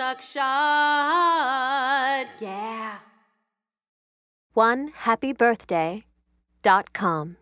suction. Yeah. One happy birthday dot com.